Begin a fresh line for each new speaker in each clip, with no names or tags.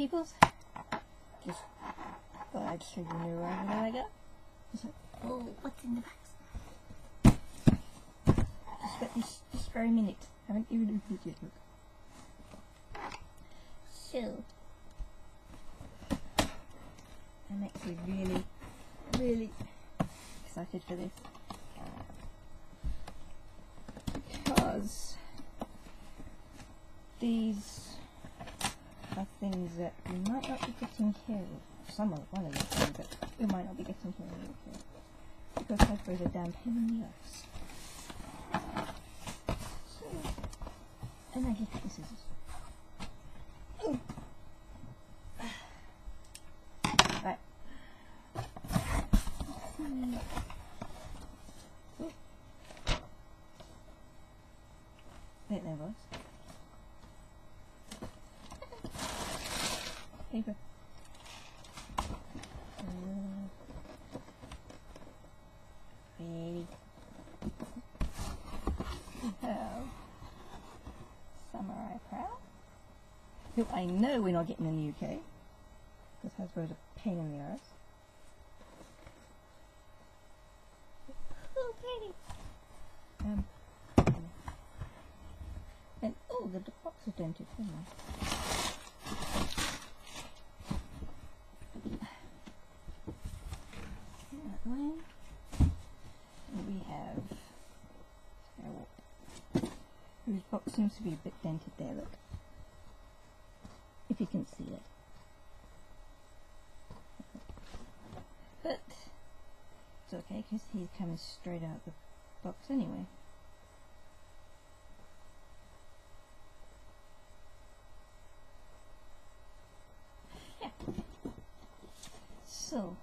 peoples. Just thought I'd show you new one that I got. Oh, what's in the box? Just got this this very minute. I haven't even opened it yet. Look. So, I'm actually really, really excited for this because these things that we might not be getting here with. Some of one of the things that we might not be getting here UK. Because Hasbro's a damn pain in the ass. So, and I get the. Who I know we're not getting in the UK, because Hasbro's a pain in the ass. Oh, pretty. Um, and oh, the box is dented. Hang on. That way. We have whose box seems to be a bit dented there, look. If you can see it. But it's okay because he's coming straight out of the box anyway. Yeah. So,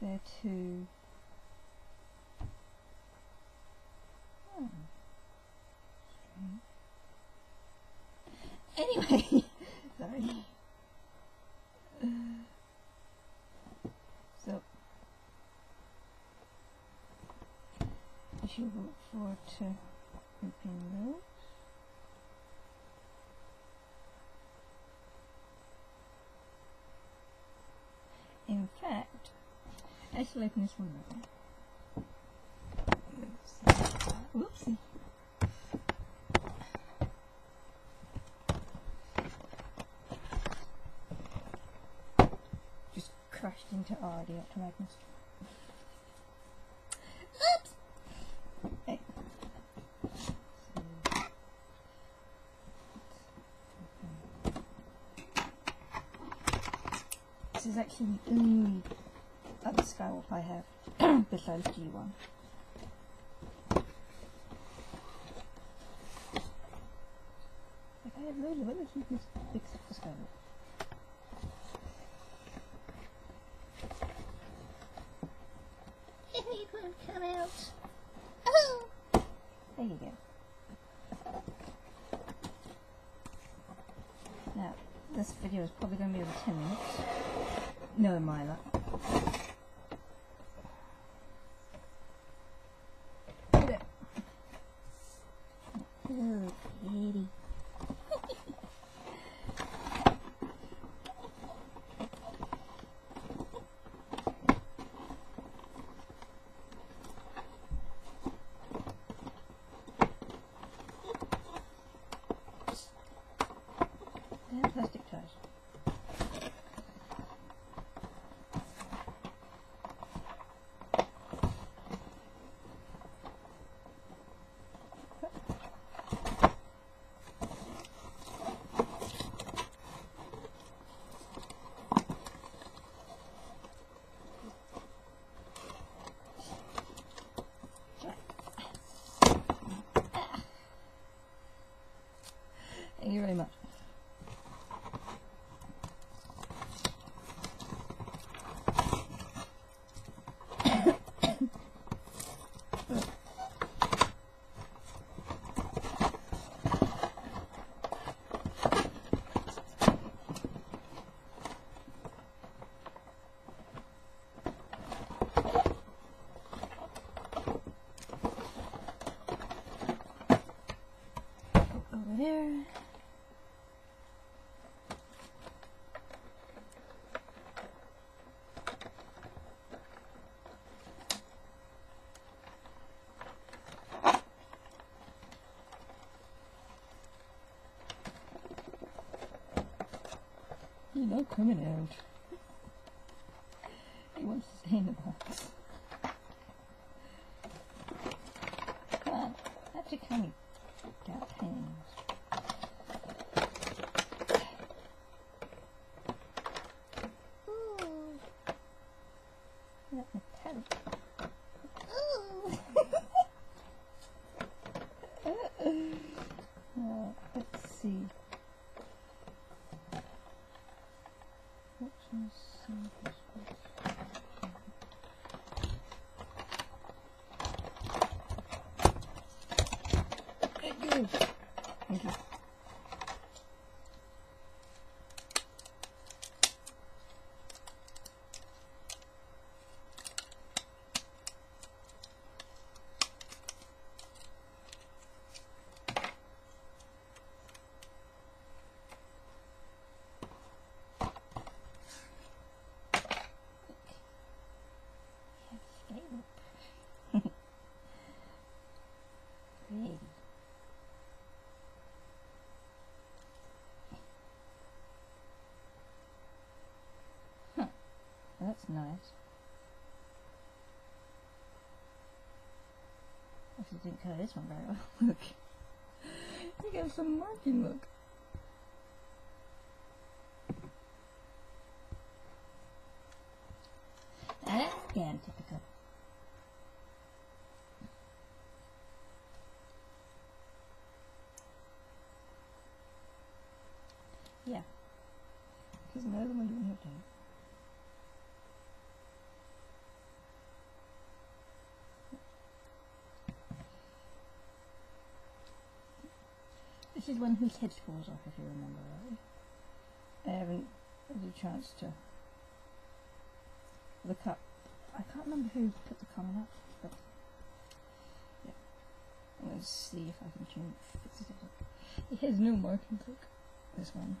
there to. Hmm. Anyway, sorry. So, I should look forward to opening those. In fact, I shall open this one now. Whoopsie. Just crashed into RD up to Magnus. Oops! Okay. So, This is actually the only other Skywarp I have besides G1. Like I have loads of other Super except for. If you could come out. Oh! There you go. Now, this video is probably going to be over 10 minutes. No, my luck. Look at Oh, kitty. And plastic ties. Thank you very much. Not coming out. He wants to stay in the box. On, that's a tiny got hands. Thank you. Nice. Actually didn't color this one very well. Look. You get some marking look. Now that's again typical. Yeah. There's another one doing here too. This is one whose head falls off, if you remember right. I haven't had a chance to look up. I can't remember who put the comment up, but yeah. Let's see if I can change. It. It has no marking click. This one.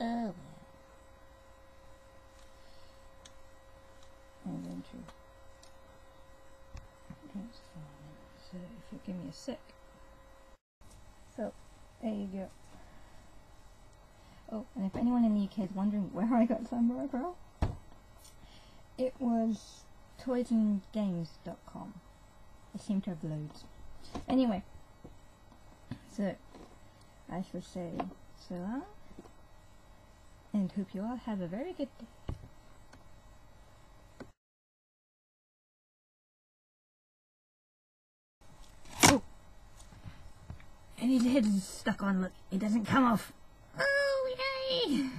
Oh. I'm going to transform it. So if you give me a sec. So there you go. Oh, and if anyone in the UK is wondering where I got Samurai Prowl, it was toysandgames.com. I seem to have loads. Anyway, so I shall say so and hope you all have a very good day. Oh! And his head is stuck on, look, it doesn't come off. Oh, yay!